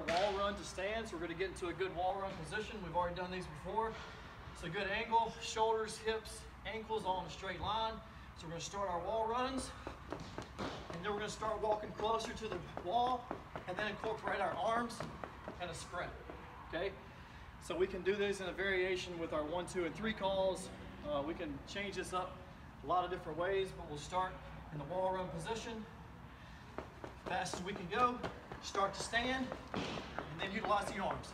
run to stand. So we're gonna get into a good wall run position. We've already done these before. It's a good angle, shoulders, hips, ankles all in a straight line. So we're gonna start our wall runs. And then we're gonna start walking closer to the wall and then incorporate our arms and a sprint, okay? So we can do this in a variation with our one, two, and three calls. Uh, we can change this up a lot of different ways, but we'll start in the wall run position. Fast as we can go, start to stand, and then utilize the arms.